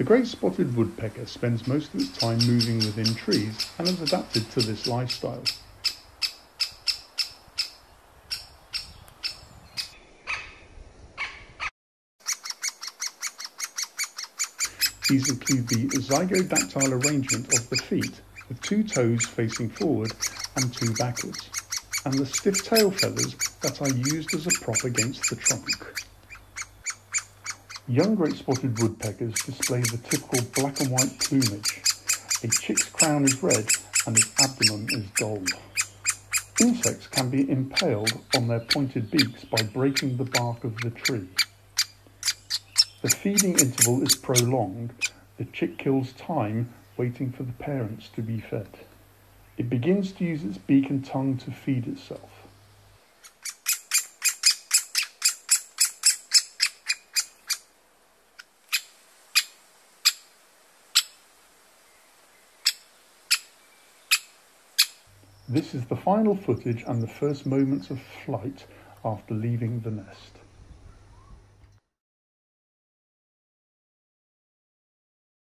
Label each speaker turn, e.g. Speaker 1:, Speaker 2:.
Speaker 1: The great spotted woodpecker spends most of its time moving within trees and has adapted to this lifestyle. These include the zygodactyl arrangement of the feet, with two toes facing forward and two backwards, and the stiff tail feathers that are used as a prop against the trunk. Young great spotted woodpeckers display the typical black and white plumage. A chick's crown is red and its abdomen is gold. Insects can be impaled on their pointed beaks by breaking the bark of the tree. The feeding interval is prolonged. The chick kills time waiting for the parents to be fed. It begins to use its beak and tongue to feed itself. This is the final footage and the first moments of flight after leaving the nest.